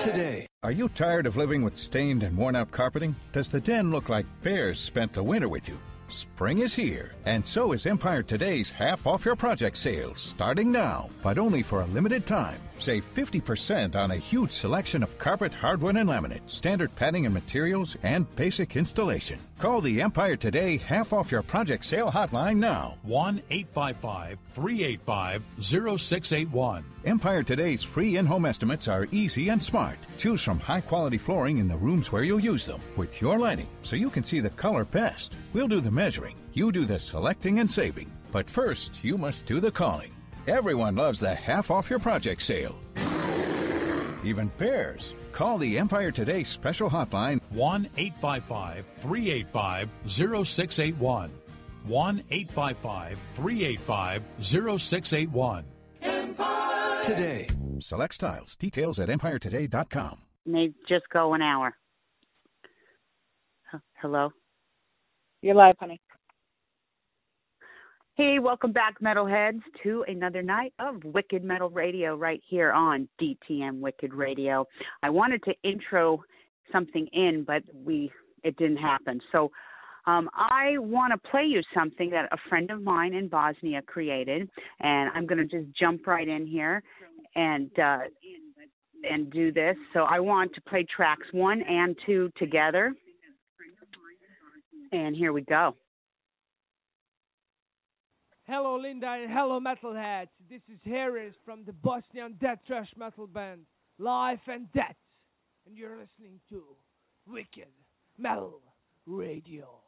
today. Are you tired of living with stained and worn out carpeting? Does the den look like bears spent the winter with you? Spring is here, and so is Empire Today's half off your project sales, starting now, but only for a limited time. Save 50% on a huge selection of carpet, hardwood, and laminate, standard padding and materials, and basic installation. Call the Empire Today half off your project sale hotline now. 1 855 385 0681. Empire Today's free in home estimates are easy and smart. Choose from high quality flooring in the rooms where you'll use them with your lighting so you can see the color best. We'll do the measuring, you do the selecting and saving. But first, you must do the calling. Everyone loves the half off your project sale. Even bears. Call the Empire Today special hotline 1 855 385 0681. 1 855 385 0681. today. Select styles. Details at empiretoday.com. May just go an hour. Hello? You're live, honey. Hey, welcome back, Metalheads, to another night of Wicked Metal Radio right here on DTM Wicked Radio. I wanted to intro something in, but we it didn't happen. So um, I want to play you something that a friend of mine in Bosnia created, and I'm going to just jump right in here and uh, and do this. So I want to play tracks one and two together, and here we go. Hello, Linda, and hello, Metalheads. This is Harris from the Bosnian Death Trash Metal band, Life and Death, and you're listening to Wicked Metal Radio.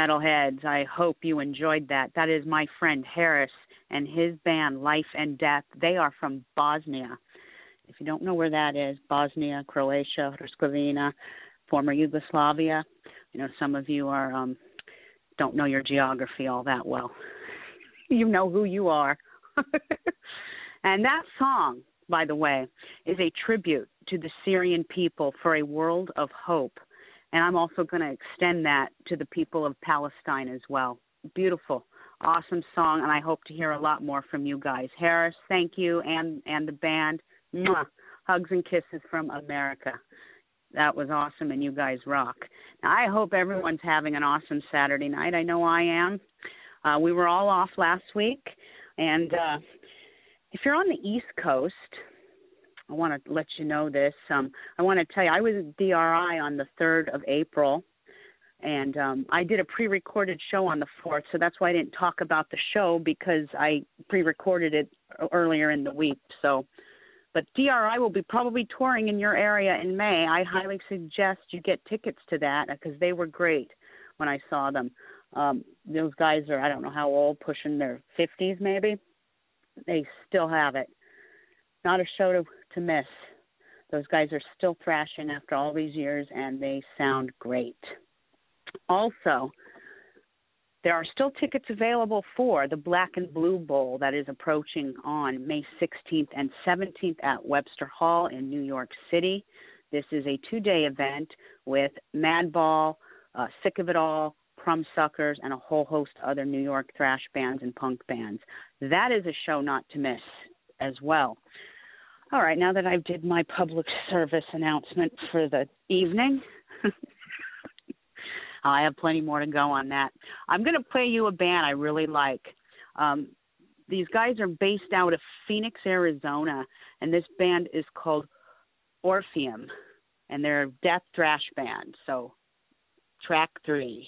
Metalheads. I hope you enjoyed that. That is my friend Harris and his band Life and Death. They are from Bosnia. If you don't know where that is, Bosnia, Croatia, Herzegovina, former Yugoslavia. You know, some of you are um don't know your geography all that well. you know who you are. and that song, by the way, is a tribute to the Syrian people for a world of hope. And I'm also going to extend that to the people of Palestine as well. Beautiful, awesome song, and I hope to hear a lot more from you guys. Harris, thank you, and and the band. Mwah. Hugs and kisses from America. That was awesome, and you guys rock. Now, I hope everyone's having an awesome Saturday night. I know I am. Uh, we were all off last week, and uh, if you're on the East Coast, I want to let you know this. Um, I want to tell you, I was at DRI on the 3rd of April, and um, I did a pre-recorded show on the 4th, so that's why I didn't talk about the show because I pre-recorded it earlier in the week. So, but DRI will be probably touring in your area in May. I highly suggest you get tickets to that because they were great when I saw them. Um, those guys are I don't know how old, pushing their 50s maybe. They still have it. Not a show to to miss. Those guys are still thrashing after all these years, and they sound great. Also, there are still tickets available for the Black and Blue Bowl that is approaching on May 16th and 17th at Webster Hall in New York City. This is a two day event with Madball, uh, Sick of It All, Crumbsuckers, and a whole host of other New York thrash bands and punk bands. That is a show not to miss as well. All right, now that I've did my public service announcement for the evening, I have plenty more to go on that. I'm going to play you a band I really like. Um, these guys are based out of Phoenix, Arizona, and this band is called Orpheum, and they're a death thrash band. So, track three.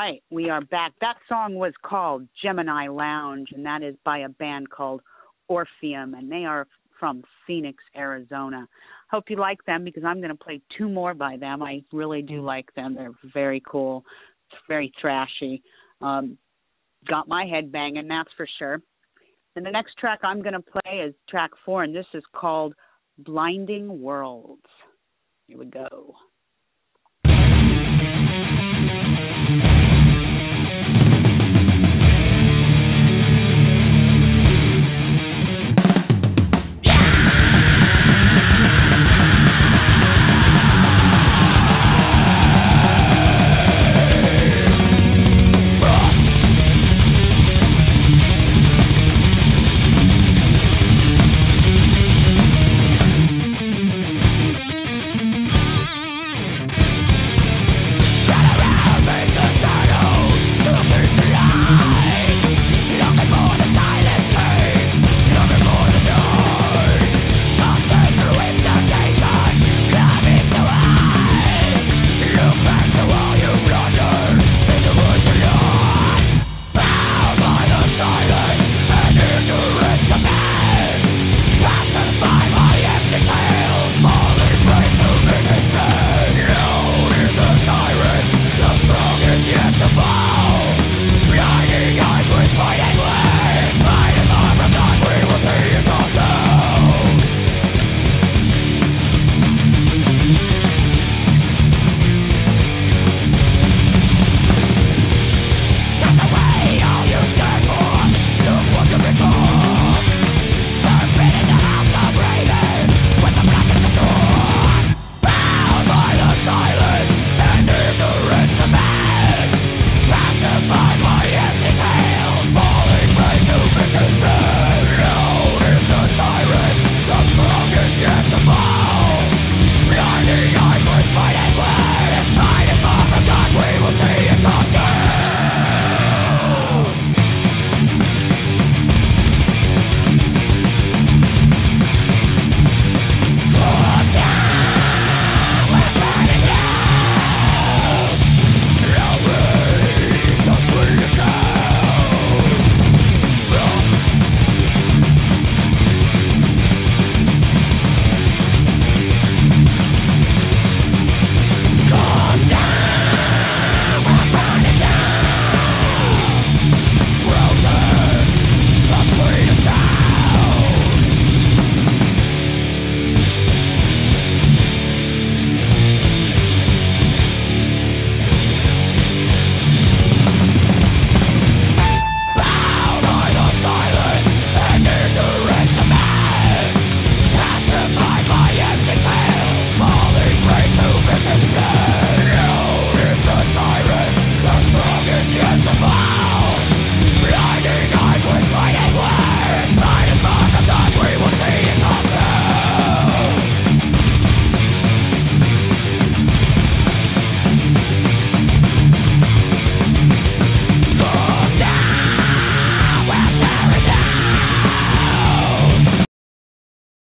Right, we are back. That song was called Gemini Lounge, and that is by a band called Orpheum, and they are from Phoenix, Arizona. Hope you like them because I'm going to play two more by them. I really do like them. They're very cool, very thrashy. Um, got my head banging, that's for sure. And the next track I'm going to play is track four, and this is called Blinding Worlds. Here we go.